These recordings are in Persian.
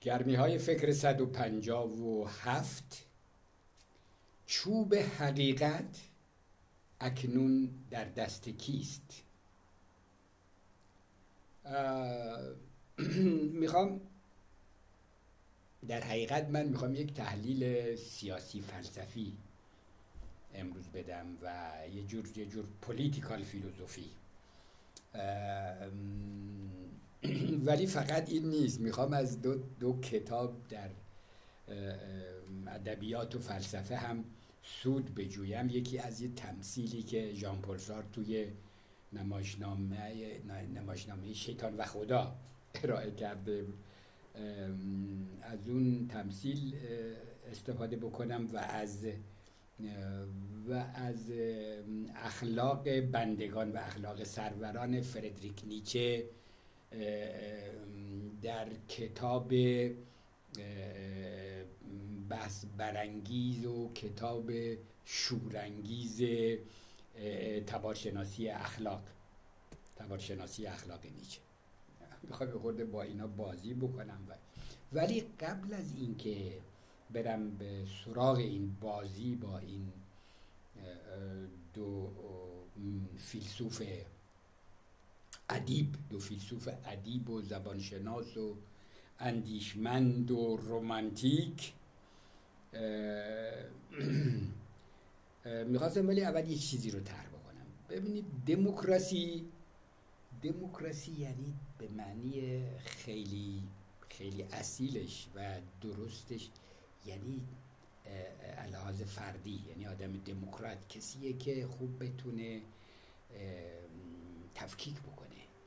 گرمی های فکر 157 چوب حقیقت اکنون در دست کیست؟ می‌خوام در حقیقت من می‌خوام یک تحلیل سیاسی فلسفی امروز بدم و یه جور یه جور پولیتیکال فیلوزوفی ولی فقط این نیست. می‌خوام از دو, دو کتاب در ادبیات و فلسفه هم سود بجویم. یکی از یه تمثیلی که ژان پل توی نمایشنامه نمایشنامه شیطان و خدا ارائه کرده. از اون تمثیل استفاده بکنم و از و از اخلاق بندگان و اخلاق سروران فردریک نیچه در کتاب بحث برانگیز و کتاب شورانگیز تبارشناسی اخلاق. تبارشناسی اخلاق نیچه. می‌خوای خورده با اینا بازی بکنم و ولی قبل از اینکه برم به سراغ این بازی با این دو فیلسوف ادیب دو فیلسوف ادیب و زبانشناس و اندیشمند و رومانتیک می‌خواستم ولی اول یه چیزی رو تر بکنم. ببینید دموکراسی دموکراسی یعنی به معنی خیلی خیلی اصیلش و درستش یعنی الهاز فردی یعنی آدم دموکرات کسیه که خوب بتونه تفکیک بکنه.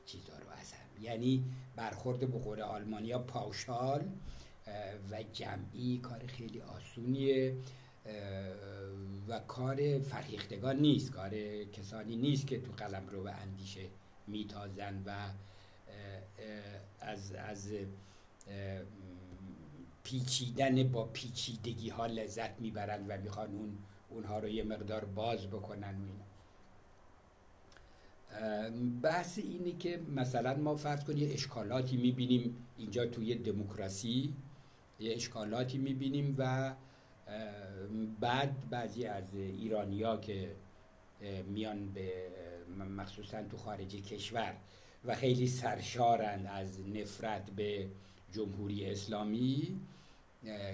چیزا رو از هم یعنی برخورد به قول آلمانیا پاوشال و جمعی کار خیلی آسونیه و کار فرهیختگان نیست. کار کسانی نیست که تو قلم رو به اندیشه میتازن و از از پیچیدن با پیچیدگی ها لذت می‌برند و می‌خوان اون اونها رو یه مقدار باز بکنن و بحث اینه که مثلا ما فرض کنیم اشکالاتی می‌بینیم اینجا توی دموکراسی یه اشکالاتی می‌بینیم و بعد بعضی از ایرانیا که میان به مخصوصا تو خارج کشور و خیلی سرشارند از نفرت به جمهوری اسلامی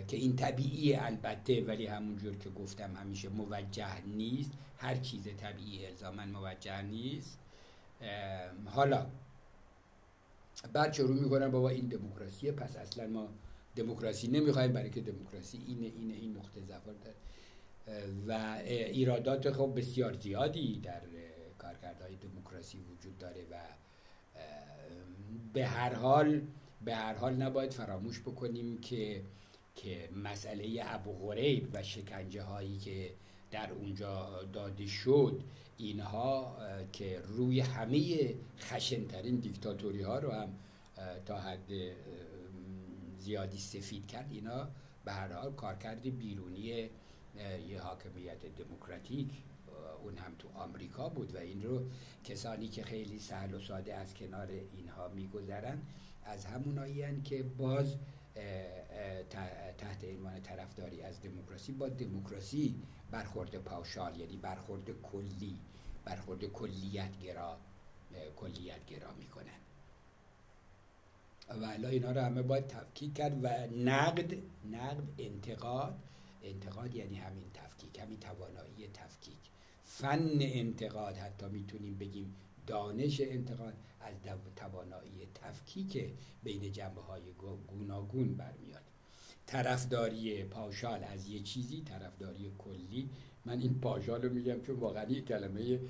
که این طبیعی البته ولی همونجور که گفتم همیشه موجه نیست. هر چیز طبیعی الزاما موجه نیست. حالا بعد شروع می‌کنن بابا این دموکراسیه پس اصلا ما دموکراسی نمی‌خوایم برای که دموکراسی اینه اینه این نقطه ضعف و ایرادات خب بسیار زیادی در کارکردهای دموکراسی وجود داره و به هر حال به هر حال نباید فراموش بکنیم که که مسئله ابو غریب و شکنجه هایی که در اونجا داده شد اینها که روی همه خشنترین دیکتاتوری ها رو هم تا حد زیادی سفید کرد اینا به هر حال کارکرد بیرونی یه حاکمیت دموکراتیک اون هم تو آمریکا بود و این رو کسانی که خیلی سهل و ساده از کنار اینها میگذرن از همونایی که باز تحت عنوان طرفداری از دموکراسی با دموکراسی برخورد پاوشال یعنی برخورد کلی برخورد کلیت گرا کلیت گرا می‌کنن و الا اینا رو همه باید تفکیک کرد و نقد نقد انتقاد انتقاد یعنی همین تفکیک همین توانایی تفکیک. فن انتقاد حتی می‌تونیم بگیم دانش انتقاد از توانایی تفکیک بین جنبه های گوناگون برمیاد. طرفداری پاشال از یه چیزی طرفداری کلی. من این پاشال رو میگم چون واقعا یه کلمه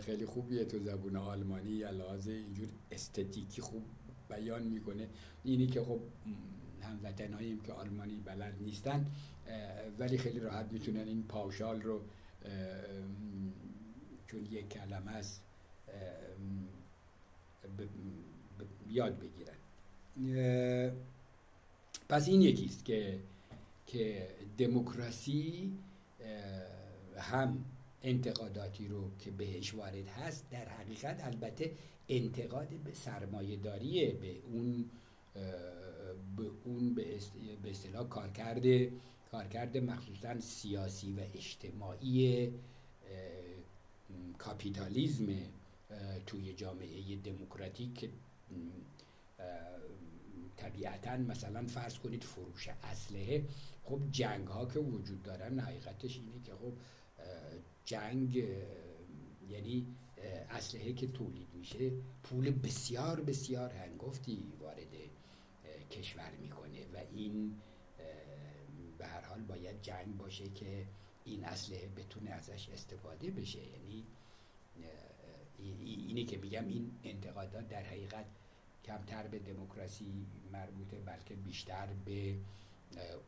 خیلی خوبیه تو زبون آلمانی. لحاظ اینجور استتیکی خوب بیان می‌کنه. اینی که خب هموطنهاییم که آلمانی بلد نیستن ولی خیلی راحت می‌تونن این پاوشال رو چون یک کلمه است یاد بگیرن. پس این یکیست که که دموکراسی هم انتقاداتی رو که بهش وارد هست در حقیقت البته انتقاد به سرمایه داریه به اون به اون به اصطلاح کارکرد کارکرد مخصوصا سیاسی و اجتماعی کاپیتالیزم توی جامعه دموکراتیک طبیعتا مثلا فرض کنید فروش اسلحه. خب جنگ ها که وجود دارن حقیقتش اینه که خب جنگ یعنی اسلحه که تولید میشه پول بسیار بسیار هنگفتی وارد کشور می‌کنه و این به هر حال باید جنگ باشه که این اسلحه بتونه ازش استفاده بشه. یعنی اینی که میگم این انتقادات در حقیقت کمتر به دموکراسی مربوطه بلکه بیشتر به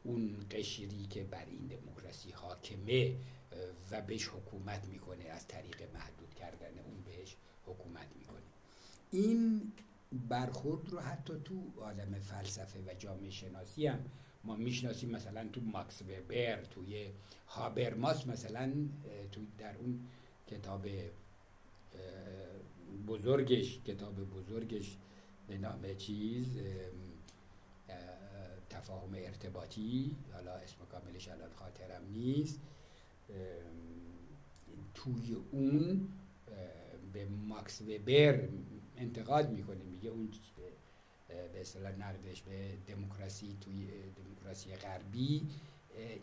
اون قشری که بر این دموکراسی حاکمه و بهش حکومت می‌کنه از طریق محدود کردن اون بهش حکومت می‌کنه. این برخورد رو حتی تو عالم فلسفه و جامعه شناسی هم ما می‌شناسیم. مثلا تو ماکس وبر توی هابرماس مثلا تو در اون کتاب بزرگش کتاب بزرگش به نام چیز تفاهم ارتباطی حالا اسم کاملش الان خاطرم نیست. توی اون به ماکس وبر انتقاد می‌کنه میگه اون به اصطلاح نردش به دموکراسی توی دموکراسی غربی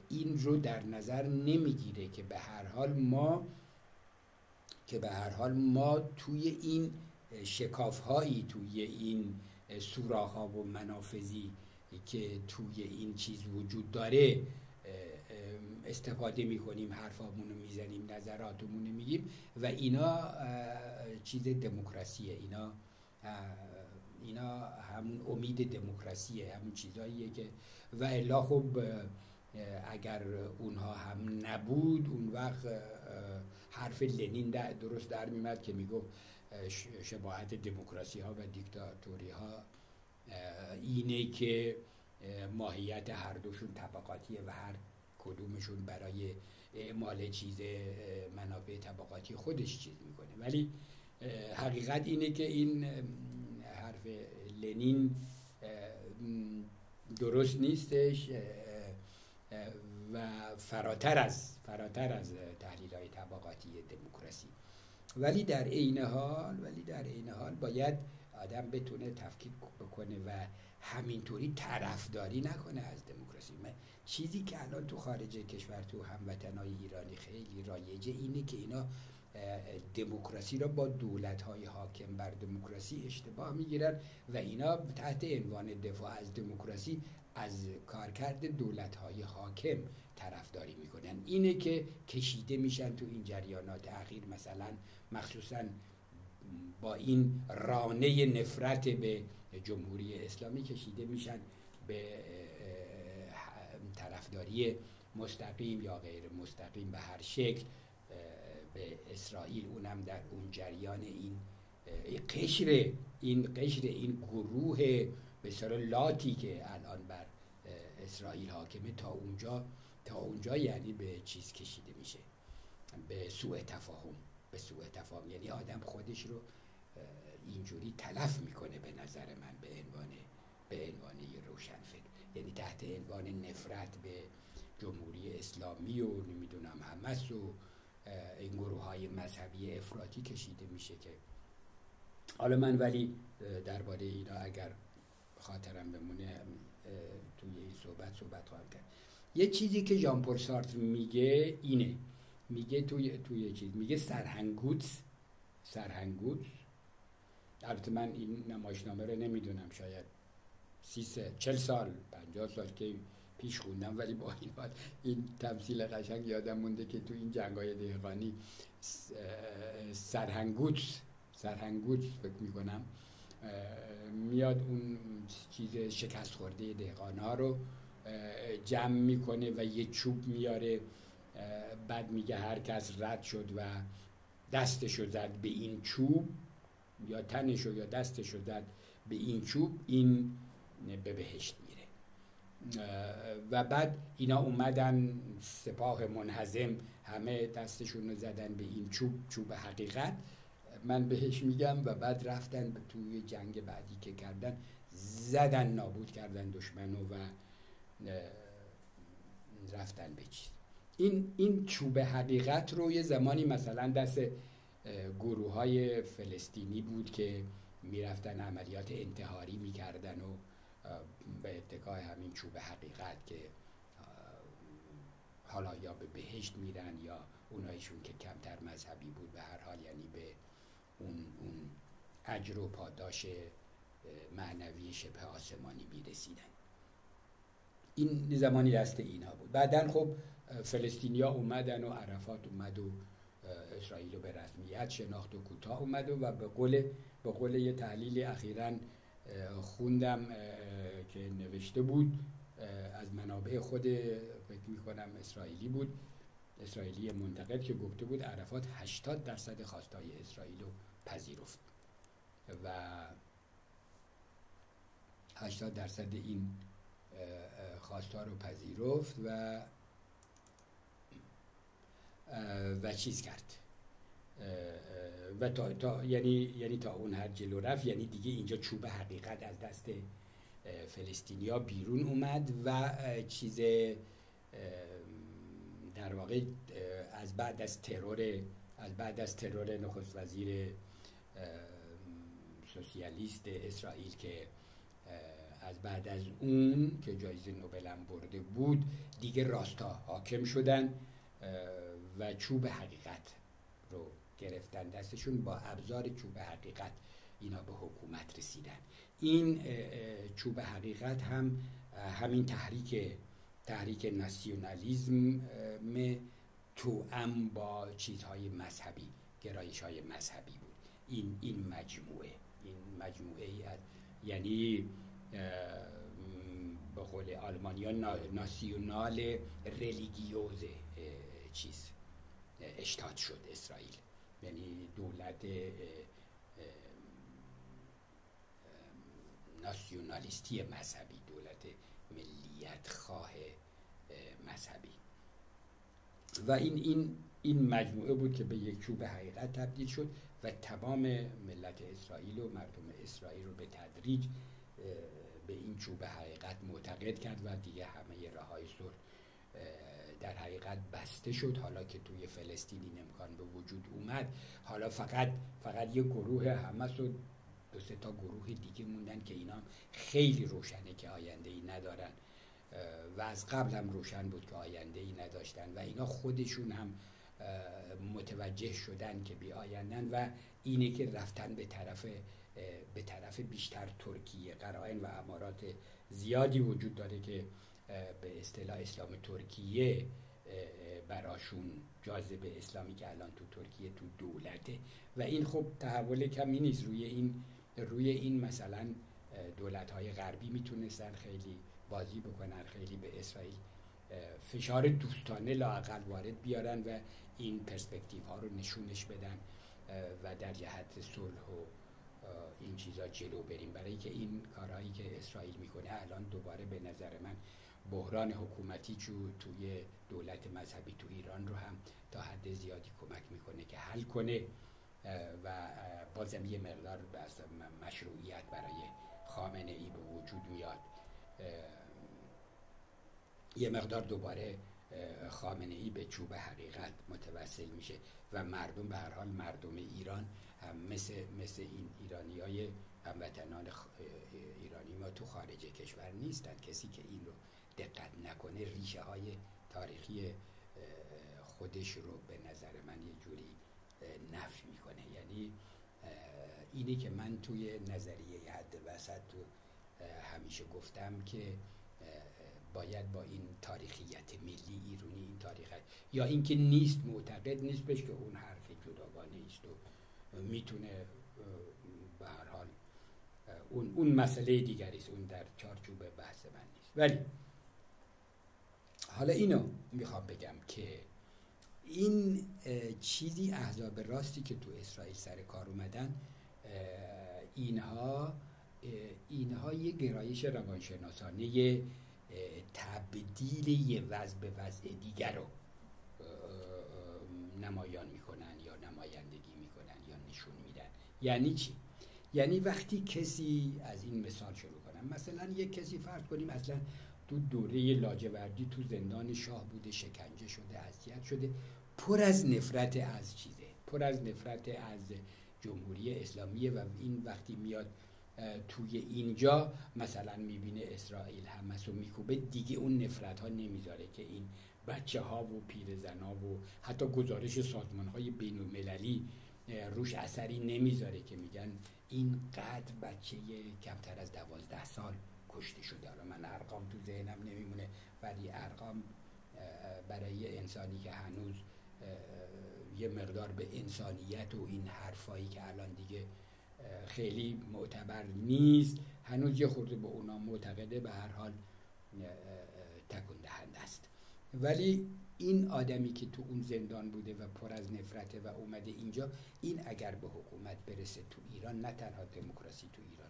این رو در نظر نمی‌گیره که به هر حال ما که به هر حال ما توی این شکاف هایی توی این سوراخ ها و منافذی که توی این چیز وجود داره استفاده می‌کنیم حرفامون رو می‌زنیم نظراتمون رو میگیم و اینا چیز دموکراسیه. اینا اینا همون امید دموکراسیه همون چیزاییه که و الا خب اگر اونها هم نبود اون وقت حرف لنین درست در میمد که می‌گفت شباهت دموکراسی ها و دیکتاتوری ها اینه که ماهیت هر دوشون طبقاتیه و هر کدومشون برای اعمال چیز منابع طبقاتی خودش چیز می‌کنه. ولی حقیقت اینه که این حرف لنین درست نیستش. و فراتر از فراتر از تحلیل های طبقاتی دموکراسی. ولی در عین حال ولی در عین حال باید آدم بتونه تفکیک بکنه و همینطوری طرفداری نکنه از دموکراسی. چیزی که الان تو خارج کشور تو هموطنهای ایرانی خیلی رایجه اینه که اینا دموکراسی را با دولت های حاکم بر دموکراسی اشتباه می‌گیرن و اینا تحت عنوان دفاع از دموکراسی از کارکرد دولت های حاکم طرفداری می‌کنن. اینه که کشیده میشن تو این جریانات. اخیر مثلا مخصوصا با این رانه نفرت به جمهوری اسلامی کشیده میشن به طرفداری مستقیم یا غیر مستقیم به هر شکل. اسرائیل اونم در اون جریان این قشر این قشر این گروه به لاتی که الان بر اسرائیل حاکمه تا اونجا تا اونجا یعنی به چیز کشیده میشه. به سوء تفاهم به سوء تفاهم. یعنی آدم خودش رو اینجوری تلف می‌کنه به نظر من به عنوان به عنوان روشن فکر یعنی تحت عنوان نفرت به جمهوری اسلامی و نمی‌دونم همس و این گروه های مذهبی افراطی کشیده میشه که حالا من ولی درباره اینا اگر خاطرم بمونه توی این صحبت صحبت خواهم کرد. یه چیزی که ژان پل سارتر میگه اینه. میگه توی توی چیز. میگه سرهنگوت سرهنگوت. البته من این نمایشنامه رو نمی‌دونم شاید سی سه چل سال پنجاه سال که پیش خوندم ولی با این حال این تمثیل قشنگ یادم مونده که تو این جنگای دهقانی سرهنگوت سرهنگوت فکر می‌کنم میاد اون چیز شکست خورده دهقان ها رو جمع می‌کنه و یه چوب میاره بعد میگه هر کس رد شد و دستشو زد به این چوب یا تنشو یا دستشو زد به این چوب این به بهشت و بعد اینا اومدن سپاه منحزم همه دستشون رو زدن به این چوب چوب حقیقت. من بهش میگم و بعد رفتن توی جنگ بعدی که کردن زدن نابود کردن دشمنو و رفتن به این این چوب حقیقت رو یه زمانی مثلا دست گروه های فلسطینی بود که می‌رفتن عملیات انتحاری می‌کردن و به اتکای همین چوب حقیقت که حالا یا به بهشت میرن یا اونایشون که کمتر مذهبی بود به هر حال یعنی به اون, اون اجر و پاداش معنوی شبه آسمانی می‌رسیدن. این زمانی دست اینا بود. بعدا خب فلسطینیا اومدن و عرفات اومد و اسرائیل رو به رسمیت شناخت و کوتاه اومد و به قول به قول یه تحلیل اخیرا خوندم که نوشته بود از منابع خود فکر می‌کنم اسرائیلی بود. اسرائیلی منتقد که گفته بود عرفات 80 درصد خواستای اسرائیل رو پذیرفت. و 80 درصد این خواستار رو پذیرفت و و چیز کرد. و تا, تا یعنی یعنی تا اون هر جلو رفت. یعنی دیگه اینجا چوب حقیقت از دست فلسطینیا بیرون اومد و چیز در واقع از بعد از ترور از بعد از ترور نخست وزیر سوسیالیست اسرائیل که از بعد از اون که جایزه نوبل هم برده بود دیگه راستا حاکم شدن و چوب حقیقت رو گرفتن. دستشون با ابزار چوب حقیقت اینا به حکومت رسیدن. این چوب حقیقت هم همین تحریک تحریک ناسیونالیزم تو ام با چیزهای مذهبی گرایش های مذهبی بود. این این مجموعه این مجموعه یعنی به قول آلمانیا ناسیونال ریلیگیوز چیز اشتاد شد اسرائیل. یعنی دولت ناسیونالیستی مذهبی دولت ملیت خواه مذهبی. و این این این مجموعه بود که به یک چوب حقیقت تبدیل شد و تمام ملت اسرائیل و مردم اسرائیل رو به تدریج به این چوب حقیقت معتقد کرد و دیگه همه راه صلح در حقیقت بسته شد. حالا که توی فلسطین این امکان به وجود اومد حالا فقط فقط یه گروه همه و دو سه تا گروه دیگه موندن که اینا خیلی روشنه که آینده ای ندارن. و از قبل هم روشن بود که آینده ای نداشتن و اینا خودشون هم متوجه شدن که بی آیندن و اینه که رفتن به طرف به طرف بیشتر ترکیه. قرائن و امارات زیادی وجود داره که به اصطلاح اسلام ترکیه براشون جاذبه اسلامی که الان تو ترکیه تو دولته. و این خب تحول کمی نیست. روی این روی این مثلا دولت های غربی می‌تونستن خیلی بازی بکنن خیلی به اسرائیل فشار دوستانه لاقل وارد بیارن و این پرسپکتیو ها رو نشونش بدن و در جهت صلح و این چیزا جلو بریم. برای که این کارهایی که اسرائیل می‌کنه الان دوباره به نظر من بحران حکومتی جو توی دولت مذهبی تو ایران رو هم تا حد زیادی کمک می‌کنه که حل کنه و بازم یه مقدار مشروعیت برای خامنه ای به وجود میاد. یه مقدار دوباره خامنه ای به چوب حقیقت متوسل میشه و مردم به هر حال مردم ایران هم مثل, مثل این ایرانی های هموطنان ایرانی ما تو خارج کشور نیستن. کسی که این رو دقت نکنه ریشه های تاریخی خودش رو به نظر من یه جوری نفی می‌کنه. یعنی اینی که من توی نظریه حد وسط تو همیشه گفتم که باید با این تاریخیت ملی ایرونی این تاریخ یا اینکه نیست معتقد نیست بهش که اون حرف جداگانه است و می‌تونه به هر حال اون, اون مسئله دیگری است اون در چارچوب بحث من نیست. ولی حالا اینو می‌خوام بگم که این چیزی احزاب راستی که تو اسرائیل سر کار اومدن اینها اینها یه گرایش روانشناسانه تبدیل یه وضع به وضع دیگر رو نمایان می‌کنن یا نمایندگی می‌کنن یا نشون میدن یعنی چی؟ یعنی وقتی کسی از این مثال شروع کنم مثلا یک کسی فرض کنیم اصلا تو دوره لاجوردی تو زندان شاه بوده شکنجه شده اذیت شده پر از نفرت از چیزه پر از نفرت از جمهوری اسلامی و این وقتی میاد توی اینجا مثلا می‌بینه اسرائیل حمس و میکوبه دیگه اون نفرت ها نمی‌ذاره که این بچه ها و پیرزن ها و حتی گزارش سازمان های بین المللی روش اثری نمی‌ذاره که میگن این قدر بچه کمتر از دوازده سال کشته شده حالا من ارقام تو ذهنم نمیمونه ولی ارقام برای انسانی که هنوز یه مقدار به انسانیت و این حرفایی که الان دیگه خیلی معتبر نیست. هنوز یه خورده به اونا معتقده به هر حال تکون دهنده است. ولی این آدمی که تو اون زندان بوده و پر از نفرته و اومده اینجا این اگر به حکومت برسه تو ایران نه تنها دموکراسی تو ایران.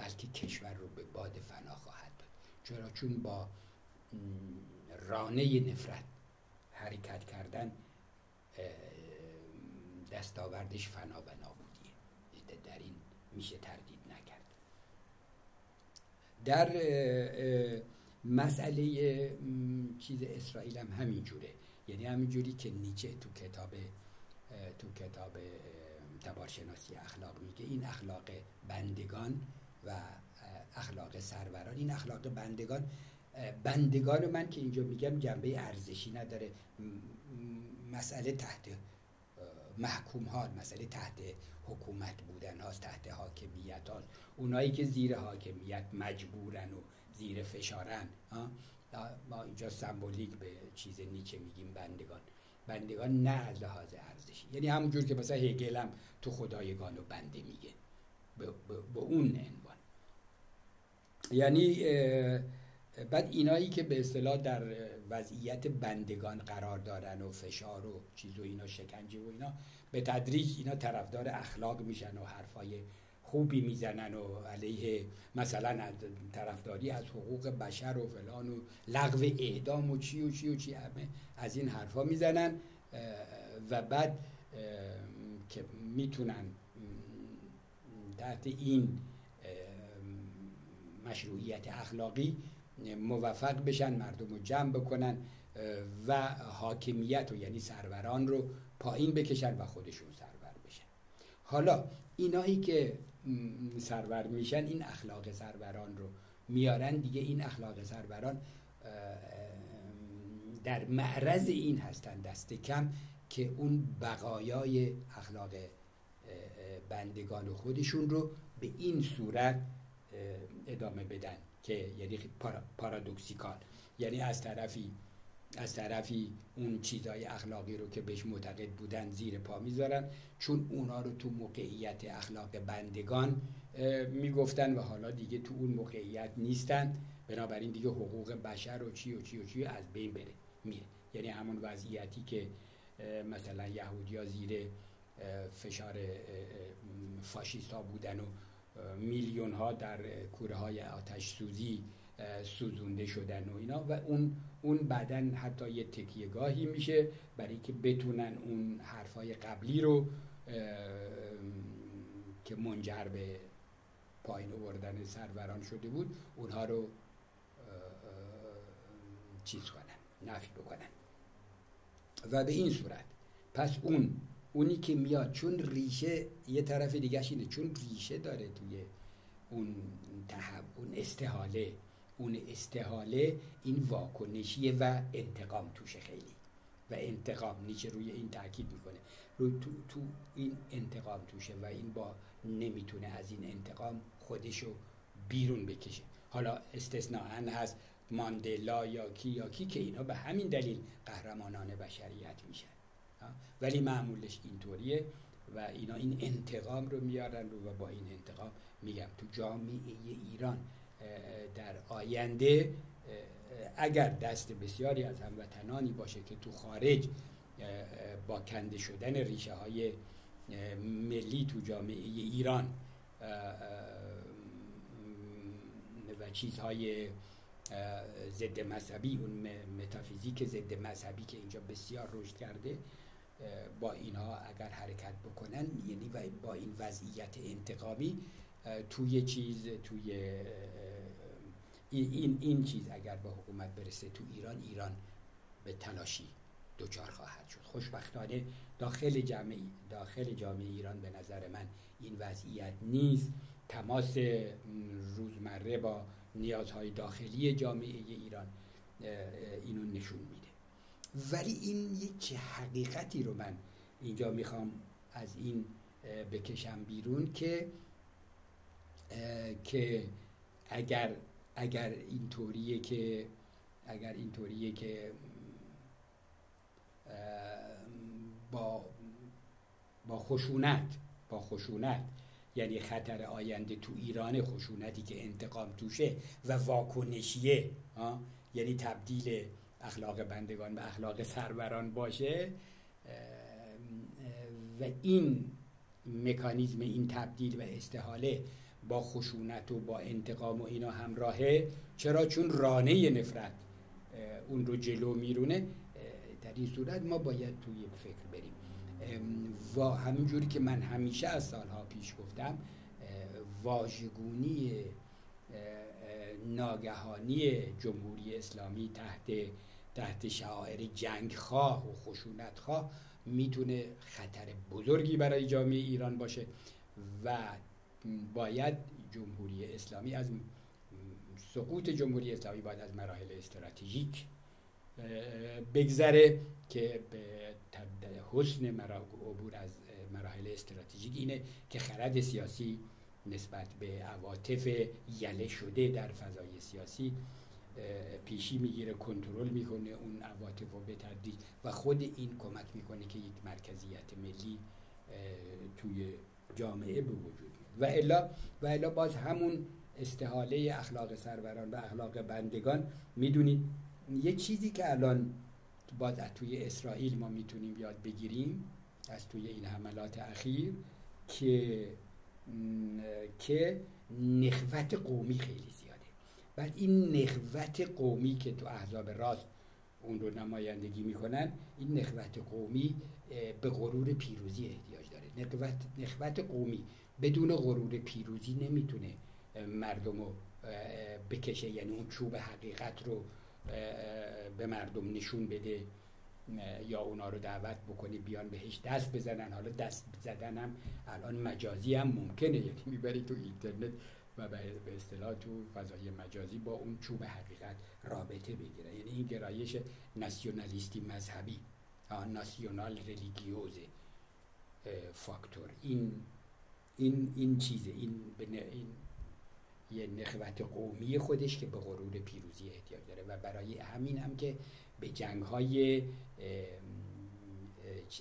بلکه کشور رو به باد فنا خواهد داد. چرا؟ چون با رانه نفرت حرکت کردن دستاوردش فنا و نابودیه در این میشه تردید نکرد. در مسئله چیز اسرائیل هم همینجوره یعنی همینجوری که نیچه تو کتاب تو کتاب تبارشناسی اخلاق میگه. این اخلاق بندگان و اخلاق سروران. این اخلاق بندگان بندگان من که اینجا میگم جنبه ارزشی نداره. مسئله تحت محکوم ها مسئله تحت حکومت بودن هاست تحت حاکمیت هاست اونایی که زیر حاکمیت مجبورن و زیر فشارن ما اینجا سمبولیک به چیز نیچه میگیم بندگان. بندگان نه از لحاظ ارزشی. یعنی همونجور که مثلا هگل هم تو خدایگان و بنده میگه. به, اون عنوان. یعنی بعد اینایی که به اصطلاح در وضعیت بندگان قرار دارن و فشار و چیز و اینا شکنجه و اینا به تدریج اینا طرفدار اخلاق میشن و حرفای خوبی می‌زنن و علیه مثلا طرفداری از حقوق بشر و فلان و لغو اعدام و چی و چی و چی همه از این حرفا می‌زنن. و بعد که می‌تونن تحت این مشروعیت اخلاقی موفق بشن مردم رو جمع بکنن و حاکمیت و یعنی سروران رو پایین بکشن و خودشون سرور بشن. حالا اینایی که سرور میشن این اخلاق سروران رو میارن. دیگه این اخلاق سروران در معرض این هستن دست کم که اون بقایای اخلاق بندگان خودشون رو به این صورت ادامه بدن که یعنی پارادوکسیکال. یعنی از طرفی از طرفی اون چیزهای اخلاقی رو که بهش معتقد بودن زیر پا می‌ذارن چون اونا رو تو موقعیت اخلاق بندگان می‌گفتن و حالا دیگه تو اون موقعیت نیستن. بنابراین دیگه حقوق بشر و چی و چی و چی از بین بره میره. یعنی همون وضعیتی که مثلا یهودیا زیر فشار فاشیستا بودن و میلیون ها در کوره های آتش سوزی سوزونده شدن و اینا و اون اون بعدا حتی یه تکیهگاهی میشه برای که بتونن اون حرفای قبلی رو که منجر به پایین آوردن سروران شده بود اونها رو چیز کنن نفی بکنن. و به این صورت پس اون اونی که میاد چون ریشه یه طرف دیگه اینه چون ریشه داره توی اون تحب اون استحاله اون استحاله این واکنشیه و انتقام توشه خیلی و انتقام نیچه روی این تاکید می‌کنه. رو تو, تو این انتقام توشه و این با نمی‌تونه از این انتقام خودشو بیرون بکشه. حالا استثناء هست ماندلا یا کی یا کی که اینا به همین دلیل قهرمانان بشریت میشن. ولی معمولش اینطوریه و اینا این انتقام رو میارن و با این انتقام میگم. تو جامعه ایران در آینده اگر دست بسیاری از هموطنانی باشه که تو خارج با کنده شدن ریشه های ملی تو جامعه ایران و چیزهای ضد مذهبی اون متافیزیک ضد مذهبی که اینجا بسیار رشد کرده با اینها اگر حرکت بکنن یعنی با این وضعیت انتقامی توی چیز توی این این چیز اگر به حکومت برسه تو ایران ایران به تلاشی دوچار خواهد شد. خوشبختانه داخل جامعه داخل جامعه ایران به نظر من این وضعیت نیست. تماس روزمره با نیازهای داخلی جامعه ایران اینو نشون میده. ولی این یک حقیقتی رو من اینجا می‌خوام از این بکشم بیرون که که اگر اگر اینطوریه که اگر اینطوریه که با با خشونت با خشونت یعنی خطر آینده تو ایران خشونتی که انتقام توشه و واکنشیه یعنی تبدیل اخلاق بندگان به اخلاق سروران باشه و این مکانیزم این تبدیل و استحاله با خشونت و با انتقام و اینا همراهه. چرا؟ چون رانه نفرت اون رو جلو میرونه. در این صورت ما باید توی فکر بریم. و همینجوری که من همیشه از سالها پیش گفتم واژگونی ناگهانی جمهوری اسلامی تحت تحت شعائر جنگ خواه و خشونت خواه می‌تونه خطر بزرگی برای جامعه ایران باشه و باید جمهوری اسلامی از سقوط جمهوری اسلامی باید از مراحل استراتژیک بگذره که به حسن عبور از مراحل استراتژیک اینه که خرد سیاسی نسبت به عواطف یله شده در فضای سیاسی پیشی می‌گیره کنترل می‌کنه اون عواطف رو به و خود این کمک می‌کنه که یک مرکزیت ملی توی جامعه به وجود و الا و الا باز همون استحاله اخلاق سروران و اخلاق بندگان. می‌دونید یه چیزی که الان باز توی اسرائیل ما می‌تونیم یاد بگیریم از توی این حملات اخیر که که نخوت قومی خیلی بعد این نخوت قومی که تو احزاب راست اون رو نمایندگی می‌کنن این نخوت قومی به غرور پیروزی احتیاج داره. نخوت, نخوت قومی بدون غرور پیروزی نمی‌تونه مردم رو بکشه. یعنی اون چوب حقیقت رو به مردم نشون بده یا اونا رو دعوت بکنی بیان بهش دست بزنن. حالا دست زدن هم الان مجازی هم ممکنه. یعنی می‌بری تو اینترنت و به اصطلاح تو فضای مجازی با اون چوب حقیقت رابطه بگیره. یعنی این گرایش ناسیونالیستی مذهبی ناسیونال ریلیگیوز فاکتور. این این این چیزه. این, این یه نخوت قومی خودش که به غرور پیروزی احتیاج داره و برای همین هم که به جنگ های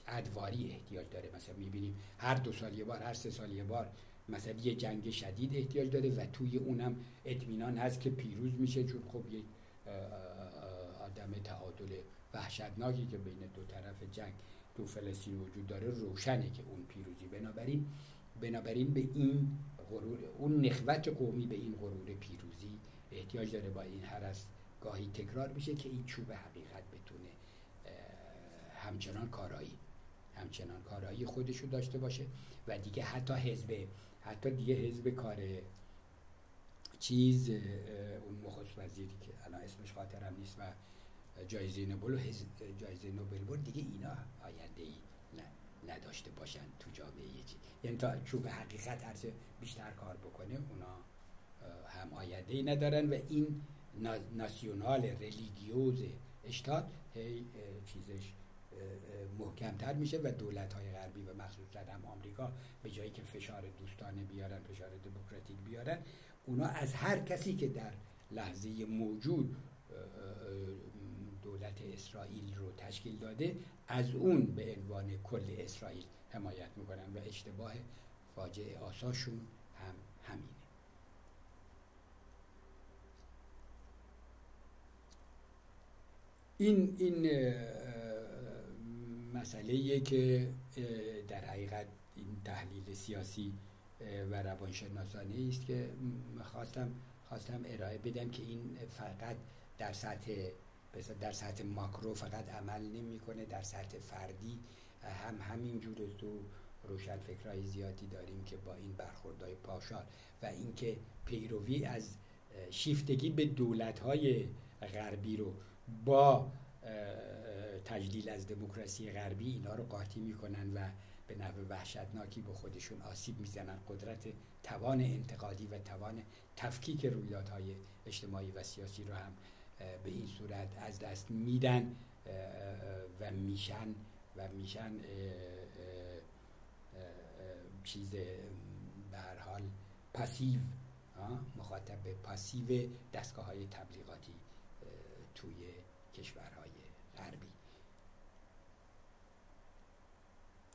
ادواری احتیاج داره. مثلا می‌بینیم هر دو سال یه بار هر سه سال یه بار مثلا یه جنگ شدید احتیاج داره و توی اونم اطمینان هست که پیروز میشه. چون خب یک آدم تعادل وحشتناکی که بین دو طرف جنگ تو فلسطین وجود داره روشنه که اون پیروزی. بنابراین بنابراین به این غرور اون نخوت قومی به این غرور پیروزی احتیاج داره. با این هر از گاهی تکرار میشه که این چوب حقیقت بتونه همچنان کارایی همچنان کارایی خودشو داشته باشه و دیگه حتی حزب حتی دیگه حزب کار چیز اون مخصوص وزیری که الان اسمش خاطرم نیست و جایزه نوبل و جایزه نوبل دیگه اینا آینده ای نداشته باشن تو جامعه چی یعنی تا چوب حقیقت هرچه بیشتر کار بکنه اونا هم آینده ای ندارن و این ناسیونال ریلیگیوز اشتاد هی چیزش محکمتر میشه و دولت های غربی و مخصوصا هم آمریکا به جایی که فشار دوستانه بیارن فشار دموکراتیک بیارن اونا از هر کسی که در لحظه موجود دولت اسرائیل رو تشکیل داده از اون به عنوان کل اسرائیل حمایت می‌کنن و اشتباه فاجعه آساشون هم همینه. این این مسئله که در حقیقت این تحلیل سیاسی و روانشناسانه است که خواستم خواستم ارائه بدم که این فقط در سطح در سطح ماکرو فقط عمل نمی‌کنه در سطح فردی هم همینجور تو روشن فکرهای زیادی داریم که با این برخوردهای پاشال و اینکه پیروی از شیفتگی به دولت های غربی رو با تجلیل از دموکراسی غربی اینا رو قاطی می‌کنن و به نحو وحشتناکی به خودشون آسیب می‌زنن. قدرت توان انتقادی و توان تفکیک رویدادهای اجتماعی و سیاسی رو هم به این صورت از دست میدن و میشن و میشن چیز به حال پسیو مخاطب پاسیو دستگاه های تبلیغاتی توی کشورهای غربی.